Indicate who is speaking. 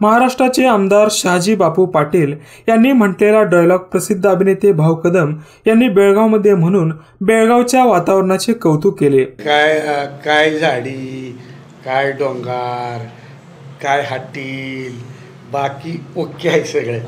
Speaker 1: महाराष्ट्राचे आमदार शहाजी बापू पाटील यांनी म्हटलेला डायलॉग प्रसिद्ध अभिनेते भाऊ कदम यांनी बेळगावमध्ये म्हणून बेळगावच्या वातावरणाचे कौतुक केले.
Speaker 2: काय काय झाडी काय डोंगर काय हाटील बाकी ओके आहे सगळे.